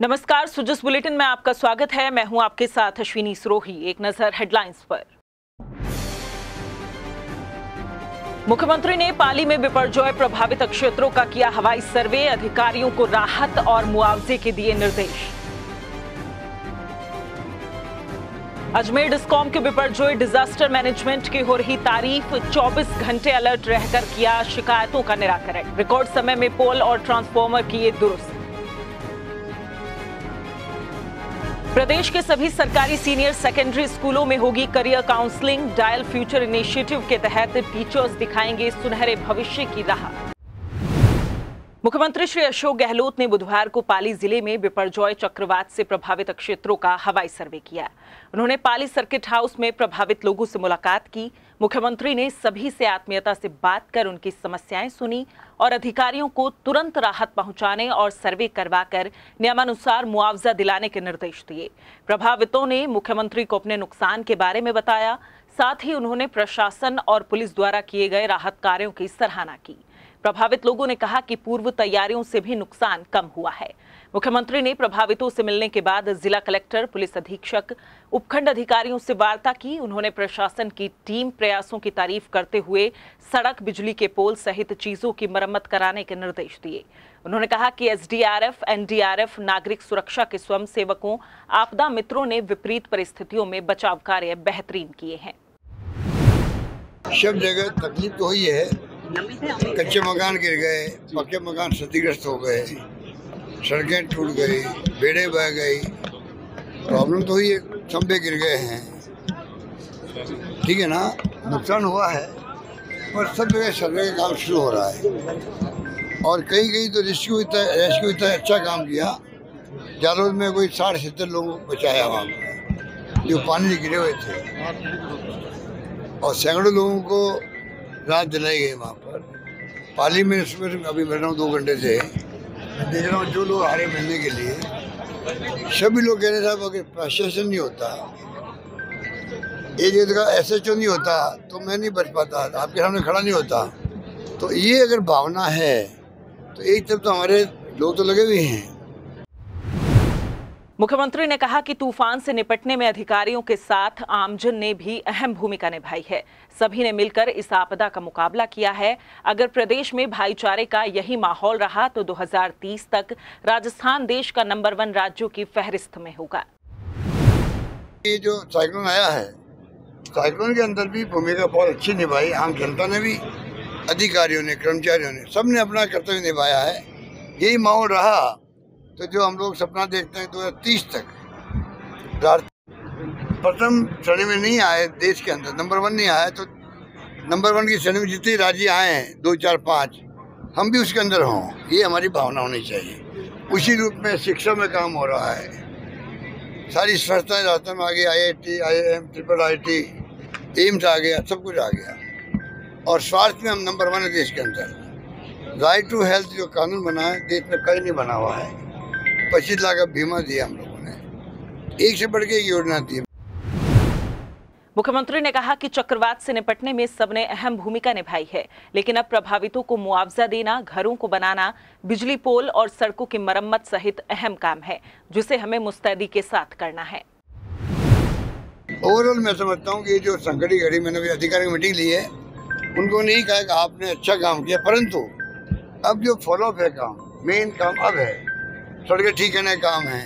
नमस्कार, सुजस बुलेटिन में आपका स्वागत है। मैं हूँ आपके साथ अश्विनी सरोही, एक नज़र हेडलाइंस पर। मुख्यमंत्री ने पाली में बिपरजॉय प्रभावित क्षेत्रों का किया हवाई सर्वे, अधिकारियों को राहत और मुआवजे के दिए निर्देश। अजमेर डिस्कॉम के बिपरजॉय डिजास्टर मैनेजमेंट की हो रही तारीफ़ 24 घंटे अलर्ट रहकर किया शिकायतों का निराकरण। रिकॉर्ड समय में पोल और ट्रांसफॉर्मर किए दुरुस्त। प्रदेश के सभी सरकारी सीनियर सेकेंडरी स्कूलों में होगी career counselling, dial future initiative के तहत टीचर्स दिखाएँगे सुनहरे भविष्य की राह। मुख्यमंत्री श्री अशोक गहलोत ने बुधवार को पाली ज़िले में बिपरजॉय चक्रवात से प्रभावित क्षेत्रों का हवाई सर्वे किया। उन्होंने पाली सर्किट हाउस में प्रभावित लोगों से मुलाकात की। मुख्यमंत्री ने सभी से आत्मीयता से बात कर उनकी समस्याएँ सुनी और अधिकारियों को तुरंत राहत पहुँचाने और सर्वे करवाकर नियमानुसार मुआवजा दिलाने के निर्देश दिए। प्रभावितों ने मुख्यमंत्री को अपने नुकसान के बारे में बताया। साथ ही उन्होंने प्रशासन और पुलिस द्वारा किए गए राहत कार्यों की सराहना की। प्रभावित लोगों ने कहा कि पूर्व तैयारियों से भी नुकसान कम हुआ है। मुख्यमंत्री ने प्रभावितों से मिलने के बाद जिला कलेक्टर, पुलिस अधीक्षक, उपखंड अधिकारियों से वार्ता की। उन्होंने प्रशासन की टीम प्रयासों की तारीफ़ करते हुए सड़क, बिजली के पोल सहित चीज़ों की मरम्मत कराने के निर्देश दिए। उन्होंने कहा कि एसडीआरएफ, एनडीआरएफ, नागरिक सुरक्षा के स्वयं सेवकों आपदा मित्रों ने विपरीत परिस्थितियों में बचाव कार्य बेहतरीन किए हैं। सब जगह तकलीफ़ तो हुई है। कच्चे मकान गिर गए, पक्के मकान क्षतिग्रस्त हो गए, सड़कें टूट गई, बेड़े बह गई, प्रॉब्लम तो है, खंभे गिर गए हैं। ठीक है ना? नुकसान हुआ है, पर सब जगह सर्वे का काम शुरू हो रहा है। और कहीं कहीं तो रेस्क्यू इतना रेस्क्यू इतना अच्छा काम किया जालोद में कोई साठ सत्तर लोगों को बचाया वहाँ जो पानी गिरे हुए थे। और सैकड़ों लोगों को रात दिलाई गई वहाँ पर। पाली में सुबह अभी बैठ रहा हूँ दो घंटे से। देख रहा हूँ जो लोग रहे मिलने के लिए, सभी लोग कह रहे साहब, अगर प्रशासन नहीं होता एक जगह का एस एच ओ नहीं होता तो मैं नहीं बच पाता, आपके सामने खड़ा नहीं होता। तो ये अगर भावना है तो एक तरफ़ तो हमारे लोग तो लगे हुए हैं। मुख्यमंत्री ने कहा कि तूफ़ान से निपटने में अधिकारियों के साथ आमजन ने भी अहम भूमिका निभाई है। सभी ने मिलकर इस आपदा का मुकाबला किया है। अगर प्रदेश में भाईचारे का यही माहौल रहा तो 2030 तक राजस्थान देश का नंबर वन राज्यों की फहरिस्त में होगा। ये जो साइक्लोन आया है साइक्लोन के अंदर भी भूमिका बहुत अच्छी निभाई। आम जनता ने भी, अधिकारियों ने, कर्मचारियों ने सबने अपना कर्तव्य निभाया है। यही माहौल रहा तो जो हम लोग सपना देखते हैं दो हज़ार तीस तक प्रथम श्रेणी में नहीं आए देश के अंदर, नंबर वन नहीं आया तो नंबर वन की श्रेणी में जितने राज्य आए हैं, दो, चार, पाँच, हम भी उसके अंदर हों, ये हमारी भावना होनी चाहिए। उसी रूप में शिक्षा में काम हो रहा है। सारी संस्थाएँ रास्ते में आ गई I I T I M triple I T AIIMS आ गया, सब कुछ आ गया। और स्वास्थ्य में हम नंबर वन है देश के अंदर। राइट टू हेल्थ जो कानून बना है, देश में कहीं नहीं बना हुआ है। पच्चीस लाख का बीमा दिया हम लोगों ने। एक से बढ़ के एक योजना दी। मुख्यमंत्री ने कहा कि चक्रवात से निपटने में सबने अहम भूमिका निभाई है लेकिन अब प्रभावितों को मुआवजा देना घरों को बनाना बिजली पोल और सड़कों की मरम्मत सहित अहम काम है जिसे हमें मुस्तैदी के साथ करना है। ओवरऑल मैं समझता हूँ कि जो संकट की घड़ी मैंने अधिकारी की मीटिंग ली है उनको नहीं कहा कि आपने अच्छा काम किया परंतु अब जो फॉलोअप है काम मेन काम अब है। सड़कें ठीक करने का काम है,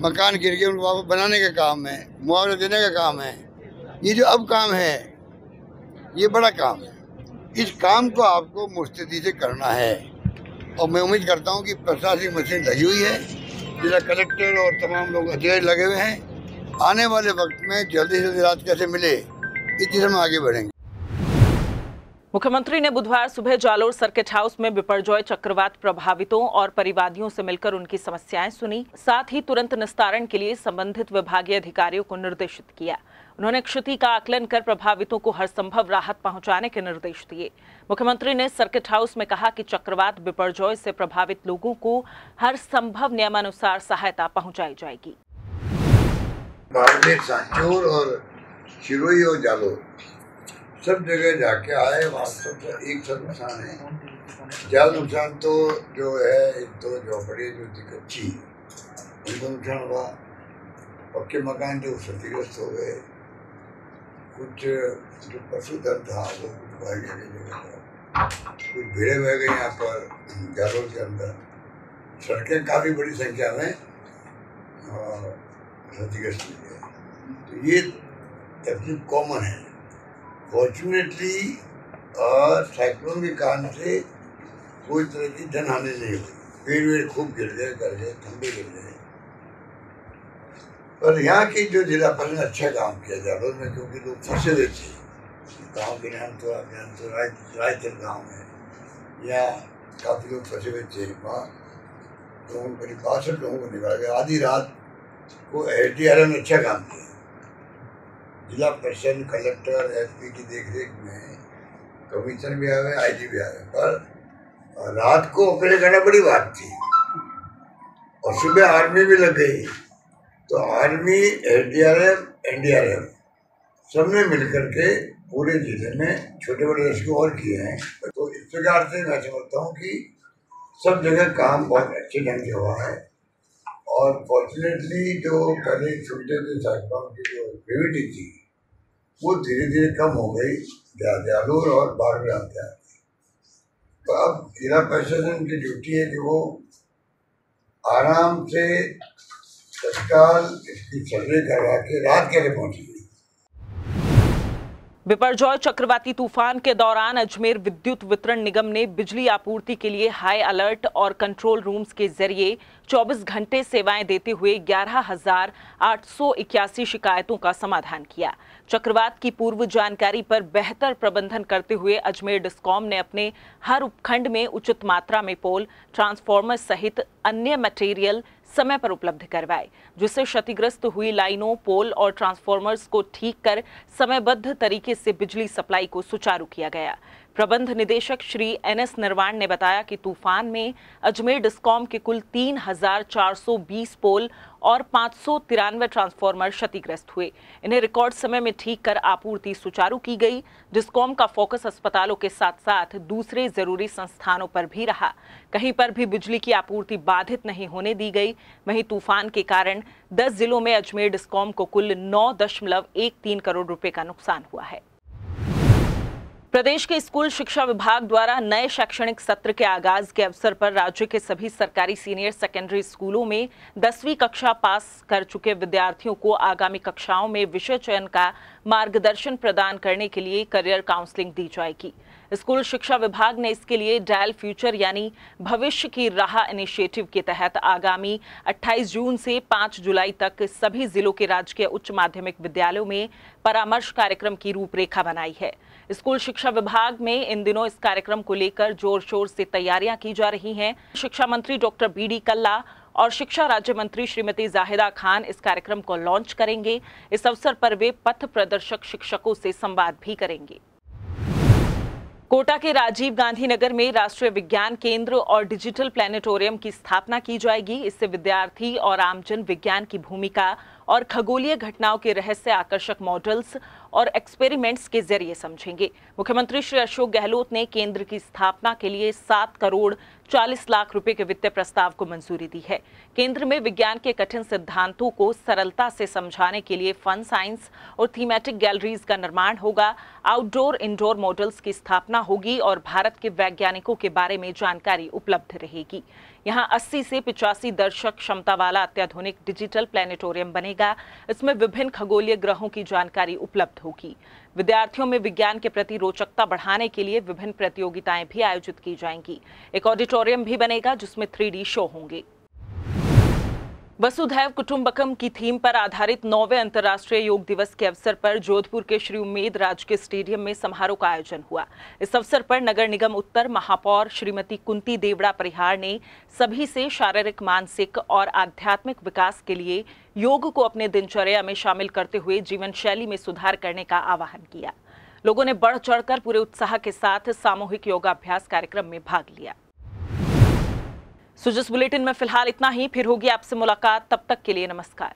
मकान गिर के उनको वापस बनाने का काम है, मुआवजा देने का काम है। ये जो अब काम है, ये बड़ा काम है। इस काम को आपको मुस्तैदी से करना है। और मैं उम्मीद करता हूँ कि प्रशासनिक मशीन लगी हुई है, जिला कलेक्टर और तमाम लोग अधिकारी लगे हुए हैं। आने वाले वक्त में जल्दी से जल्दी रात कैसे मिले, इस दिशा में आगे बढ़ेंगे। मुख्यमंत्री ने बुधवार सुबह जालोर सर्किट हाउस में बिपरजॉय चक्रवात प्रभावितों और परिवादियों से मिलकर उनकी समस्याएँ सुनी, साथ ही तुरंत निस्तारण के लिए संबंधित विभागीय अधिकारियों को निर्देशित किया। उन्होंने क्षति का आकलन कर प्रभावितों को हर संभव राहत पहुँचाने के निर्देश दिए। मुख्यमंत्री ने सर्किट हाउस में कहा कि चक्रवात बिपरजॉय से प्रभावित लोगों को हर संभव नियमानुसार सहायता पहुंचाई जाएगी। और सब जगह जाके आए, वहाँ सब एक सब नुकसान है। ज़्यादा नुकसान तो जो है, एक तो झोपड़ी जो थी कच्ची उनका नुकसान हुआ। पक्के मकान वो क्षतिग्रस्त हो गए। कुछ जो पशुधन था, वो कुछ कुछ भीड़े बह गए यहाँ पर जालोर के अंदर। सड़कें काफ़ी बड़ी संख्या में क्षतिग्रस्त हुई है। तो ये तकलीफ़ कॉमन है। फॉर्चुनेटली साइक्लोन के कारण से कोई तरह की धन हानि नहीं हुई। पेड़ वेड़ खूब गिर गए कर गए, खंभे गिर गए। पर यहाँ की जो जिला प्रशासन अच्छा काम किया जालोर में क्योंकि लोग फंसे हुए थे। गाँव के नाम तो ज्ञान तो राय रायचल गाँव है यहाँ काफ़ी लोग फंसे हुए थे वहाँ। लोगों करीब बासठ लोगों को निकाला गया। आधी रात को एस डी आर एम ने अच्छा काम किया। जिला प्रशासन कलेक्टर, एसपी की देखरेख में कमिश्नर भी आए हुए आईजी भी हुए पर रात को ऑपरेशन करना बड़ी बात थी। और सुबह आर्मी भी लग गई। तो army S D R F N D R F सबने मिलकर के पूरे ज़िले में छोटे बड़े रेस्क्यू और किए हैं। तो इस प्रकार से मैं समझता हूँ कि सब जगह काम बहुत अच्छे ढंग से हुआ है। और फॉर्चुनेटली जो पहले सुनते थे साइक्लोन की जो एक्टिविटी थी, वो धीरे धीरे कम हो गई, जालोर और बाढ़ में आते आते तो अब जिला प्रशासन की ड्यूटी है कि वो आराम से तत्काल इसकी सर्वे करवा के रात के लिए पहुंचेगी बिपरजॉय चक्रवाती तूफ़ान के दौरान अजमेर विद्युत वितरण निगम ने बिजली आपूर्ति के लिए हाई अलर्ट और कंट्रोल रूम्स के ज़रिए 24 घंटे सेवाएँ देते हुए ग्यारह शिकायतों का समाधान किया। चक्रवात की पूर्व जानकारी पर बेहतर प्रबंधन करते हुए अजमेर डिस्कॉम ने अपने हर उपखंड में उचित मात्रा में पोल, ट्रांसफार्मर सहित अन्य मटेरियल समय पर उपलब्ध करवाए, जिससे क्षतिग्रस्त हुई लाइनों, पोल और ट्रांसफॉर्मर्स को ठीक कर समयबद्ध तरीके से बिजली सप्लाई को सुचारू किया गया। प्रबंध निदेशक श्री एन एस निर्वाण ने बताया कि तूफ़ान में अजमेर डिस्कॉम के कुल 3,420 पोल और पाँच ट्रांसफार्मर क्षतिग्रस्त हुए। इन्हें रिकॉर्ड समय में ठीक कर आपूर्ति सुचारू की गई। डिस्कॉम का फोकस अस्पतालों के साथ साथ दूसरे ज़रूरी संस्थानों पर भी रहा। कहीं पर भी बिजली की आपूर्ति बाधित नहीं होने दी गई। वहीं तूफ़ान के कारण 10 जिलों में अजमेर डिस्कॉम को कुल नौ करोड़ रुपए का नुकसान हुआ है। प्रदेश के स्कूल शिक्षा विभाग द्वारा नए शैक्षणिक सत्र के आगाज़ के अवसर पर राज्य के सभी सरकारी सीनियर सेकेंडरी स्कूलों में दसवीं कक्षा पास कर चुके विद्यार्थियों को आगामी कक्षाओं में विषय चयन का मार्गदर्शन प्रदान करने के लिए करियर काउंसलिंग दी जाएगी। स्कूल शिक्षा विभाग ने इसके लिए डायल फ्यूचर यानी भविष्य की राह इनिशिएटिव के तहत आगामी 28 जून से 5 जुलाई तक सभी जिलों के राजकीय उच्च माध्यमिक विद्यालयों में परामर्श कार्यक्रम की रूपरेखा बनाई है। स्कूल शिक्षा विभाग में इन दिनों इस कार्यक्रम को लेकर ज़ोर शोर से तैयारियाँ की जा रही हैं। शिक्षा मंत्री डॉक्टर बी डी कल्ला और शिक्षा राज्य मंत्री श्रीमती जाहिदा खान इस कार्यक्रम को लॉन्च करेंगे। इस अवसर पर वे पथ प्रदर्शक शिक्षकों से संवाद भी करेंगे। कोटा के राजीव गांधी नगर में राष्ट्रीय विज्ञान केंद्र और डिजिटल प्लेनेटोरियम की स्थापना की जाएगी। इससे विद्यार्थी और आमजन विज्ञान की भूमिका और खगोलीय घटनाओं के रहस्य आकर्षक मॉडल्स और एक्सपेरिमेंट्स के ज़रिए समझेंगे। मुख्यमंत्री श्री अशोक गहलोत ने केंद्र की स्थापना के लिए सात करोड़ चालीस लाख रुपए के वित्तीय प्रस्ताव को मंजूरी दी है। केंद्र में विज्ञान के कठिन सिद्धांतों को सरलता से समझाने के लिए फन साइंस और थीमेटिक गैलरीज का निर्माण होगा। आउटडोर इंडोर मॉडल्स की स्थापना होगी और भारत के वैज्ञानिकों के बारे में जानकारी उपलब्ध रहेगी। यहाँ 80 से पिचासी दर्शक क्षमता वाला अत्याधुनिक डिजिटल प्लेनेटोरियम बनेगा। इसमें विभिन्न खगोलीय ग्रहों की जानकारी उपलब्ध होगी। विद्यार्थियों में विज्ञान के प्रति रोचकता बढ़ाने के लिए विभिन्न प्रतियोगिताएँ भी आयोजित की जाएँगी। एक ऑडिटोरियम भी बनेगा जिसमें थ्री शो होंगे। वसुधैव कुटुंबकम की थीम पर आधारित नौवे अंतर्राष्ट्रीय योग दिवस के अवसर पर जोधपुर के श्री उम्मेद राजकीय स्टेडियम में समारोह का आयोजन हुआ। इस अवसर पर नगर निगम उत्तर महापौर श्रीमती कुंती देवड़ा परिहार ने सभी से शारीरिक, मानसिक और आध्यात्मिक विकास के लिए योग को अपने दिनचर्या में शामिल करते हुए जीवन शैली में सुधार करने का आह्वान किया। लोगों ने बढ़ चढ़कर पूरे उत्साह के साथ सामूहिक योगाभ्यास कार्यक्रम में भाग लिया। सुजस बुलेटिन में फ़िलहाल इतना ही। फिर होगी आपसे मुलाकात। तब तक के लिए नमस्कार।